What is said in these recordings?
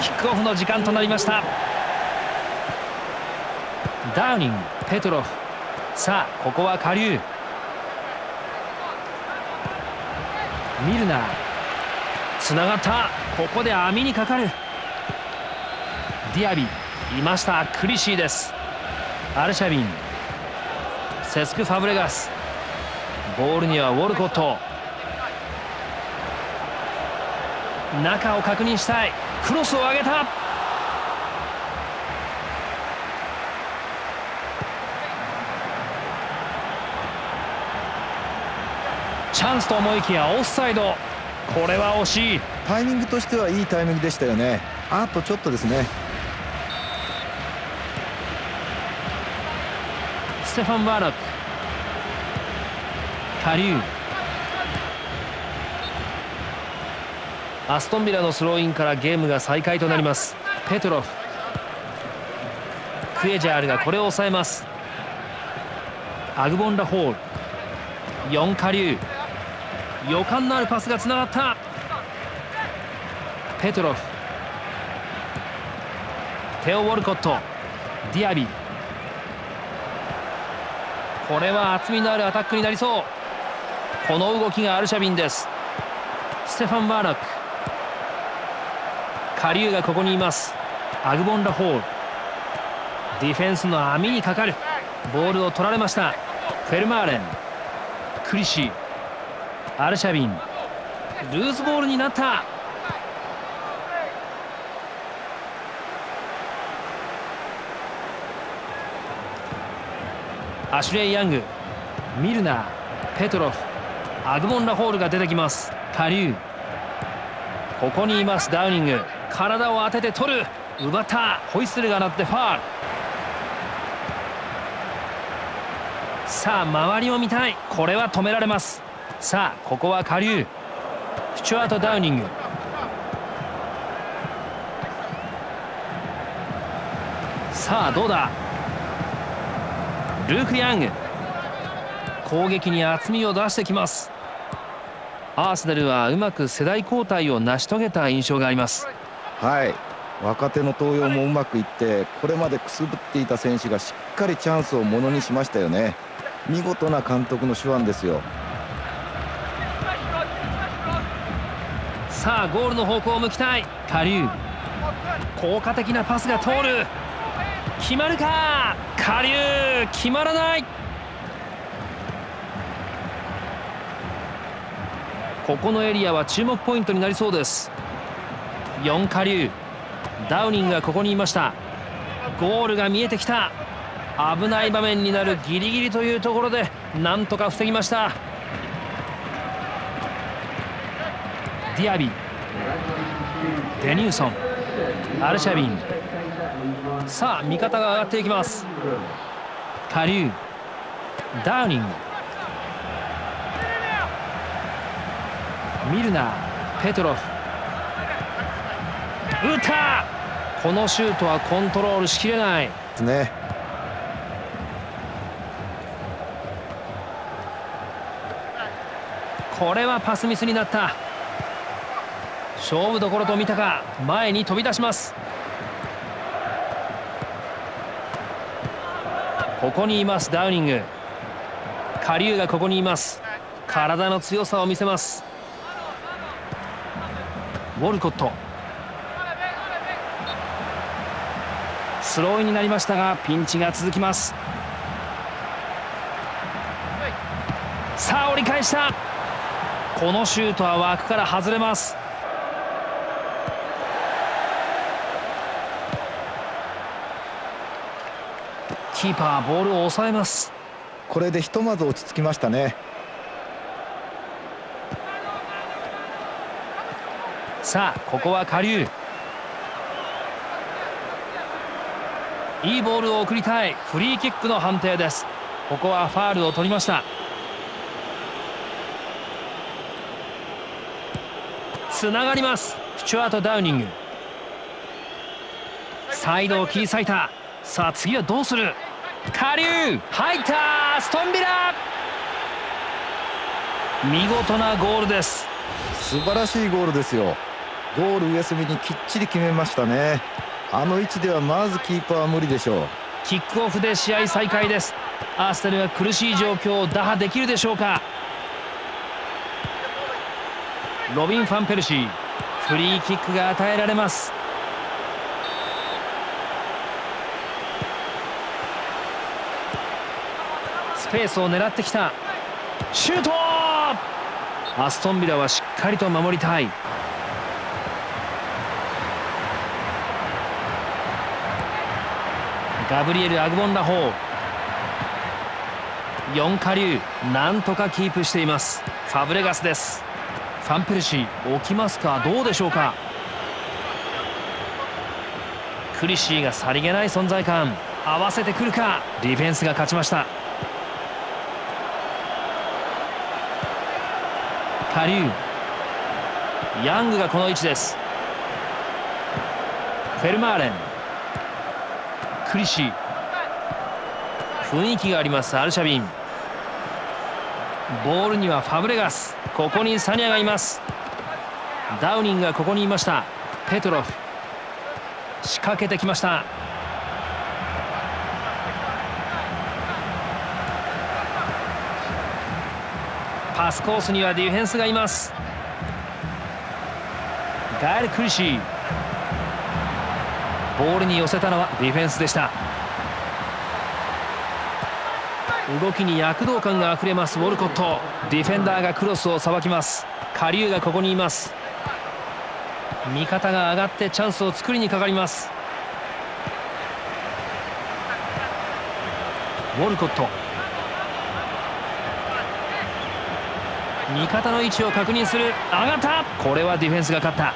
キックオフの時間となりました。ダウニングペトロフ。さあここは下流ミルナー。つながった。ここで網にかかる。ディアビいました。クリシーです。アルシャビン。セスク・ファブレガス。ボールにはウォルコット。中を確認したい。クロスを上げた。チャンスと思いきやオフサイド。これは惜しい。タイミングとしてはいいタイミングでしたよね。あとちょっとですね。ステファン・バーナック。カリューアストンビラのスローインからゲームが再開となります。ペトロフ。クエジャールがこれを抑えます。アグボンラホール。4下流予感のあるパスがつながった。ペトロフ。テオ・ウォルコット。ディアビこれは厚みのあるアタックになりそう。この動きがアルシャビンです。ステファン・ワーナック。カリューがここにいます。アグボンラホール。ディフェンスの網にかかる。ボールを取られました。フェルマーレン。クリシー。アルシャビン。ルーズボールになった。アシュレイ・ヤング。ミルナー。ペトロフ。アグモン・ラホールが出てきます。カリュー。ここにいますダウニング。体を当てて取る。奪ったホイッスルが鳴ってファール。さあ周りを見たい。これは止められます。さあここは下流。スチュアート・ダウニング。さあどうだ？ルーク・ヤング。攻撃に厚みを出してきます。アーセナルはうまく世代交代を成し遂げた印象があります。はい。若手の登用もうまくいってこれまでくすぶっていた選手がしっかりチャンスをものにしましたよね。見事な監督の手腕ですよ。さあゴールの方向を向きたい。下流効果的なパスが通る。決まるか？下流決まらない。ここのエリアは注目ポイントになりそうです。4下流ダウニングがここにいました。ゴールが見えてきた。危ない場面になるギリギリというところでなんとか防ぎました。ディアビ。デニウソン。アルシャビン。さあ味方が上がっていきます。カリュー。ダウニング。ミルナー。ペトロフ。打った。このシュートはコントロールしきれない。ですね。これはパスミスになった。勝負どころと見たか。前に飛び出します。ここにいますダウニング。下流がここにいます。体の強さを見せます。ウォルコットスローインになりましたがピンチが続きます。さあ折り返した。このシュートは枠から外れます。キーパーボールを抑えます。これでひとまず落ち着きましたね。さあここは下流いいボールを送りたい。フリーキックの判定です。ここはファールを取りました。つながります。スチュアート・ダウニング。サイドを切り裂いた。さあ次はどうする？下流入ったストンビラ見事なゴールです。素晴らしいゴールですよ。ゴール上隅にきっちり決めましたね。あの位置ではまずキーパーは無理でしょう。キックオフで試合再開です。アーセナルは苦しい状況を打破できるでしょうか。ロビン・ファンペルシーフリーキックが与えられます。スペースを狙ってきた。シュート！アストンビラはしっかりと守りたい。ガブリエル・アグボンラホー。4下流なんとかキープしています。ファブレガスです。ファンペルシー起きますか？どうでしょうか？クリシーがさりげない存在感。合わせてくるか？ディフェンスが勝ちました。下流ヤングがこの位置です。フェルマーレン。クリシー雰囲気がありますアルシャビン。ボールにはファブレガス。ここにサニアがいます。ダウニングがここにいました。ペトロフ。仕掛けてきました。パスコースにはディフェンスがいます。ガエル・クリシー。ボールに寄せたのはディフェンスでした。動きに躍動感があふれますウォルコット。ディフェンダーがクロスをさばきます。下流がここにいます。味方が上がってチャンスを作りにかかります。ウォルコット。味方の位置を確認する。上がった。これはディフェンスが勝った。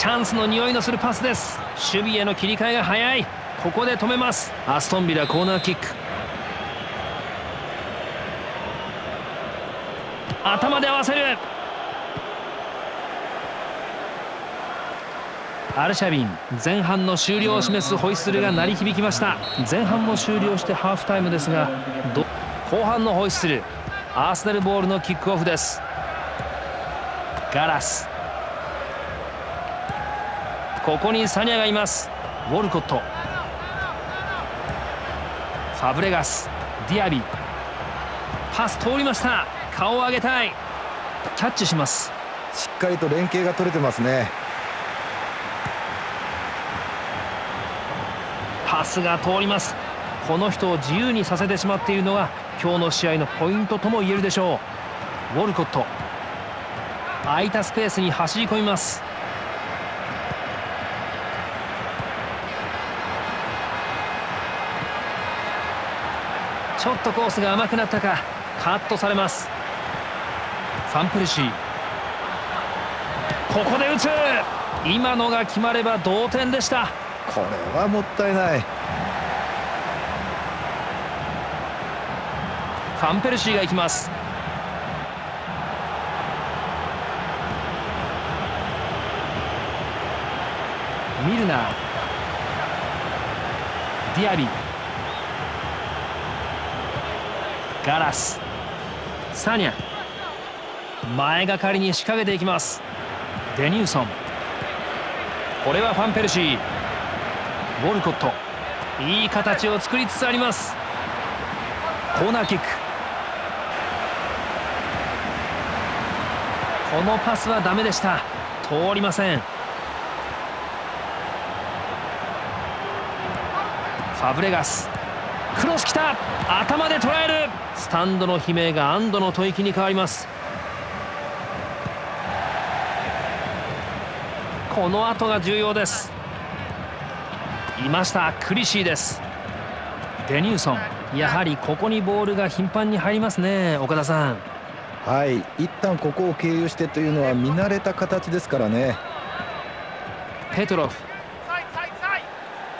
チャンスの匂いのするパスです。守備への切り替えが早い。ここで止めます。アストンビラコーナーキック。頭で合わせる。アルシャビン前半の終了を示すホイッスルが鳴り響きました。前半も終了してハーフタイムですが後半のホイッスル。アーセナルボールのキックオフです。ガラス。ここにサニアがいます。ウォルコット。ファブレガス。ディアビ。パス通りました。顔を上げたい。キャッチします。しっかりと連携が取れてますね。パスが通ります。この人を自由にさせてしまっているのが今日の試合のポイントとも言えるでしょう。ウォルコット。空いたスペースに走り込みますちょっとコースが甘くなったか。カットされます。ファンプルシー。ここで打つ。今のが決まれば同点でした。これはもったいない。ファンペルシーが行きます。ミルナー。ディアビガラス。サニャ。前がかりに仕掛けていきます。デニューソン。これはファンペルシー。ウォルコット。いい形を作りつつあります。コーナーキック。このパスはダメでした。通りません。ファブレガス。クロスきた。頭で捉える。スタンドの悲鳴が安堵の吐息に変わります。この後が重要です。いました。クリシーです。デニューソン。やはりここにボールが頻繁に入りますね岡田さん。はい。一旦ここを経由してというのは見慣れた形ですからね。ペトロフ。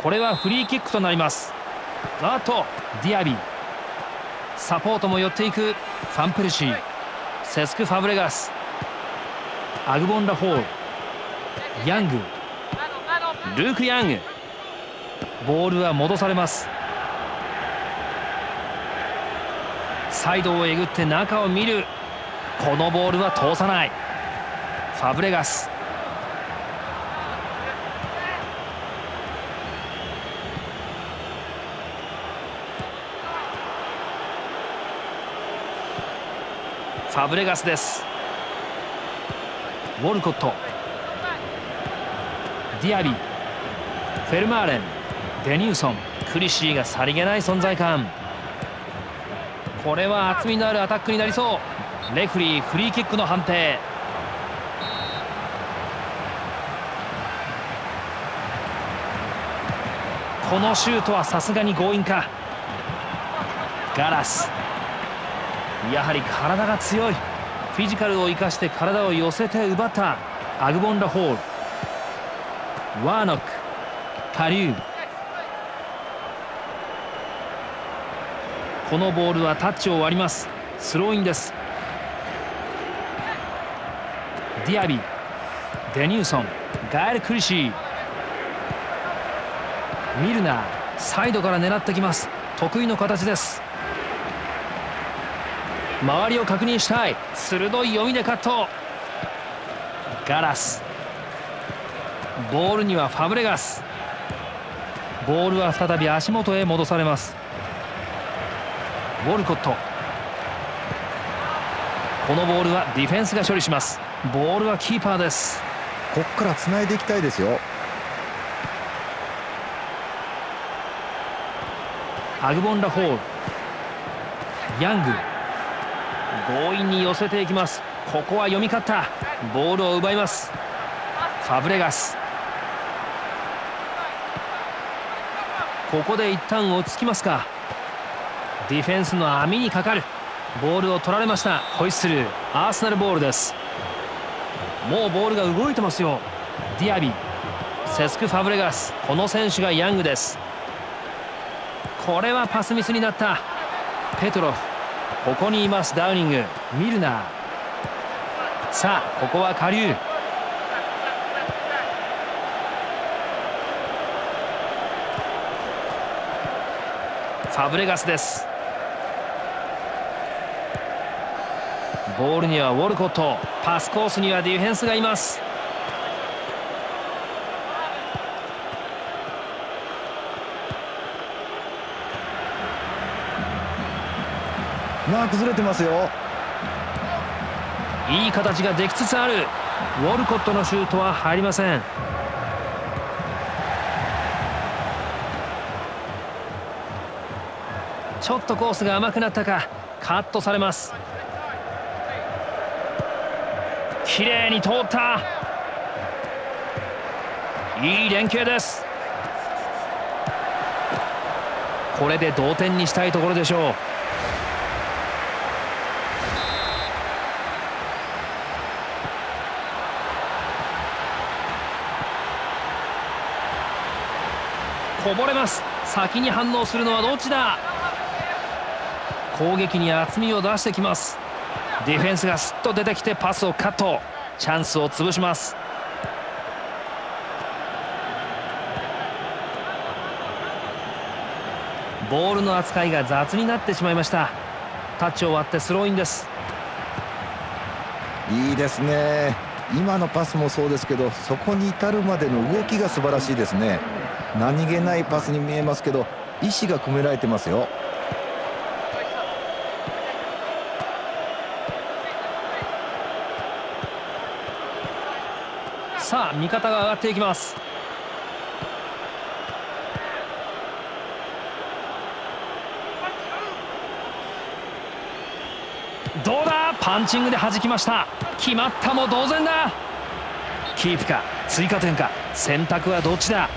これはフリーキックとなりますあとディアビサポートも寄っていく。ファンペルシーセスク・ファブレガスアグボンラホールヤングルーク・ヤングボールは戻されます。サイドをえぐって中を見る。このボールは通さない。ファブレガスファブレガスです。ウォルコット。ディアビフェルマーレン。デニウソン。クリシーがさりげない存在感。これは厚みのあるアタックになりそう。レフリーフリーキックの判定。このシュートはさすがに強引か。ガラス。やはり体が強い。フィジカルを生かして体を寄せて奪った。アグボンラホール。ワーノック。カリューこのボールはタッチを割ります。スローインです。ディアビ。デニウソン。ガエル・クリシー。ミルナー。サイドから狙ってきます。得意の形です。周りを確認したい。鋭い読みでカット。ガラス。ボールにはファブレガス。ボールは再び足元へ戻されます。ウォルコット。このボールはディフェンスが処理します。ボールはキーパーです。こっからつないでいきたいですよ。アグボンラホール。ヤング強引に寄せていきます。ここは読み勝った。ボールを奪います。ファブレガス。ここで一旦落ち着きますか。ディフェンスの網にかかる。ボールを取られました。ホイッスル。アーセナルボールです。もうボールが動いてますよ。ディアビ。セスク・ファブレガス。この選手がヤングです。これはパスミスになった。ペトロフ。ここにいますダウニング。ミルナー。さあここは下流。ファブレガスです。ボールにはウォルコット。パスコースにはディフェンスがいます。まあ崩れてますよ。いい形ができつつある。ウォルコットのシュートは入りません。ちょっとコースが甘くなったか。カットされます。綺麗に通った。いい連携です。これで同点にしたいところでしょう。こぼれます。先に反応するのはどっちだ？攻撃に厚みを出してきます。ディフェンスがすっと出てきてパスをカット。チャンスを潰します。ボールの扱いが雑になってしまいました。タッチを割ってスローインです。いいですね。今のパスもそうですけどそこに至るまでの動きが素晴らしいですね。何気ないパスに見えますけど意思が込められてますよ。さあ味方が上がっていきますどうだパンチングで弾きました。決まった。も同然だ。キープか。追加点か。選択はどっちだ。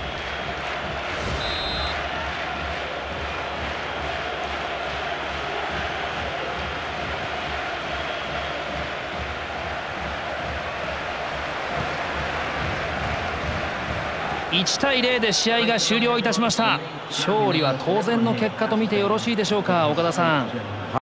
1対0で試合が終了いたしました。勝利は当然の結果と見てよろしいでしょうか岡田さん。